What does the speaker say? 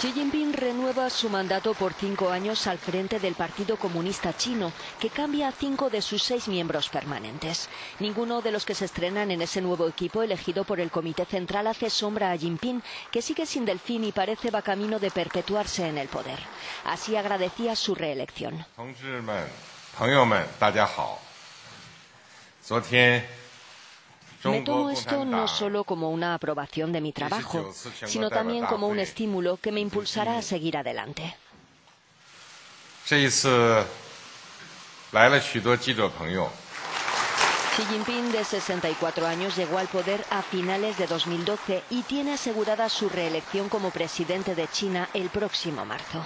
Xi Jinping renueva su mandato por cinco años al frente del Partido Comunista Chino, que cambia a cinco de sus seis miembros permanentes. Ninguno de los que se estrenan en ese nuevo equipo elegido por el Comité Central hace sombra a Jinping, que sigue sin delfín y parece va camino de perpetuarse en el poder. Así agradecía su reelección. Me tomo esto no solo como una aprobación de mi trabajo, sino también como un estímulo que me impulsará a seguir adelante. Xi Jinping, de 64 años, llegó al poder a finales de 2012 y tiene asegurada su reelección como presidente de China el próximo marzo.